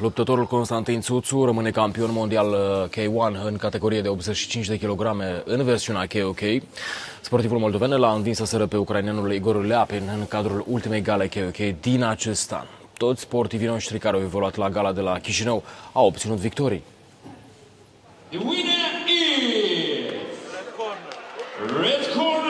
Luptătorul Constantin Țuțu rămâne campion mondial uh, K1 în categorie de 85 de kg în versiunea KOK. Sportivul moldoven l-a învins să sără pe ucraineanul Igor Leapin în cadrul ultimei gale KOK din acest an. Toți sportivii noștri care au evoluat la gala de la Chișinău au obținut victorii. The winner is Red Corner Constantin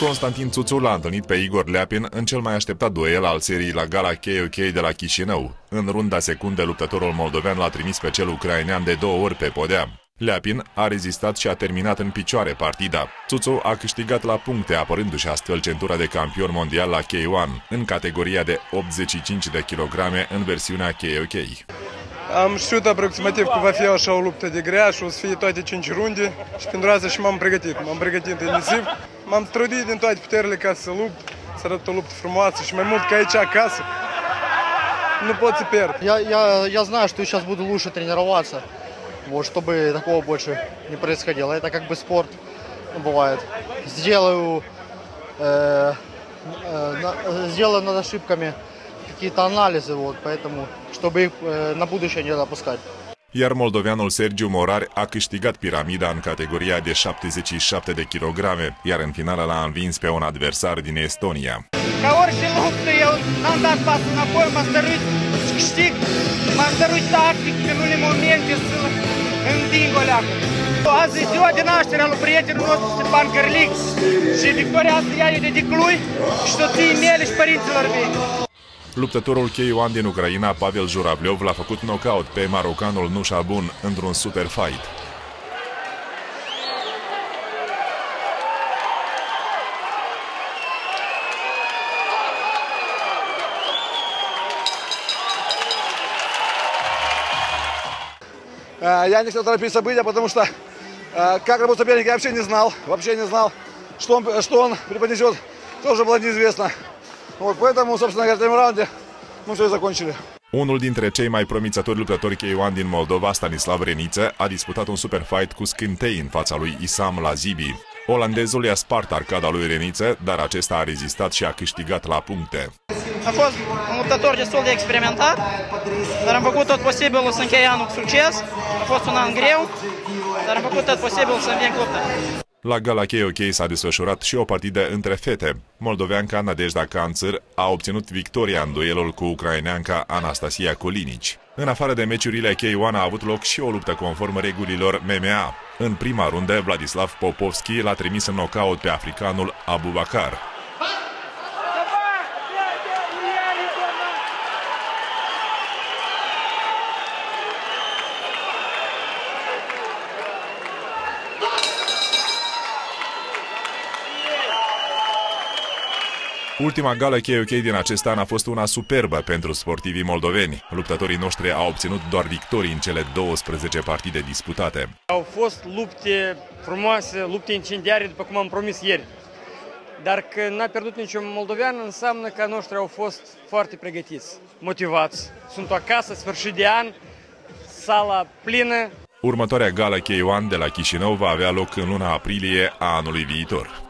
Constantin Țuțu l-a întâlnit pe Igor Leapin în cel mai așteptat duel al seriei la gala KOK de la Chișinău. În runda secunde, luptătorul moldovean l-a trimis pe cel ucrainean de două ori pe podea. Leapin a rezistat și a terminat în picioare partida. Țuțu a câștigat la puncte, apărându-și astfel centura de campion mondial la K1, în categoria de 85 de kilograme în versiunea KOK. Am știut aproximativ că va fi așa o luptă de grea și o să fie toate 5 runde și pentru asta și m-am pregătit. M-am pregătit intensiv, m-am trudit din toate puterile ca să lupt, să arăt o luptă frumoasă și mai mult ca aici acasă. Pot să pierd. Я, я, я знаю, что сейчас буду лучше тренироваться, вот, чтобы такого больше не происходило. Это как бы спорт ну, бывает. Сделаю, э, э, на- сделаю над ошибками какие-то анализы, вот, поэтому, чтобы их э, на будущее не допускать. Iar moldoveanul Sergiu Morari a câștigat piramida în categoria de 77 de kilograme, iar în finală l-a învins pe un adversar din Estonia. Ca orice luptă, eu n-am dat pasul înapoi, m-am stăruit să câștig, m-am stăruit tactic, în unele momente să înving o leacă. Azi e ziua de naștere a lui prietenul nostru Stepan Cărlic și victoria asta ea e de Diclui și soției mele și părinților mei. Luptătorul K1 din Ucraina, Pavel Juravliov, l-a făcut knockout pe marocanul Nushabun într-un super fight. Э, Я не хотел торопить события, потому что э, как работает соперник, я вообще не знал. Вообще не знал, что он, что он преподнесет, тоже было неизвестно. Вот, поэтому, собственно говоря, в третьем раунде мы все и закончили. Unul dintre cei mai promițători luptători K1 din Moldova, Stanislav Reniță, a disputat un super fight cu scântei în fața lui Isam Lazibi. Olandezul i-a spart arcada lui Reniță, dar acesta a rezistat și a câștigat la puncte. A fost un luptător destul de experimentat, dar am făcut tot posibilul să închei anul cu succes. A fost un an greu, dar am făcut tot posibilul să înving lupta. La gala KOK s-a desfășurat și o partidă între fete. Moldoveanca Nadejda Canțăr a obținut victoria în duelul cu ucraineanca Anastasia Colinici. În afară de meciurile K1 a avut loc și o luptă conform regulilor MMA. În prima rundă, Vladislav Popovski l-a trimis în knockout pe africanul Abu Ultima gală KOK din acest an a fost una superbă pentru sportivii moldoveni. Luptătorii noștri au obținut doar victorii în cele 12 partide disputate. Au fost lupte frumoase, lupte incendiare, după cum am promis ieri. Dar că n-a pierdut niciun moldovean înseamnă că a noștri au fost foarte pregătiți, motivați. Sunt acasă, sfârșit de an, sala plină, Următoarea gală K1 de la Chișinău va avea loc în luna aprilie a anului viitor.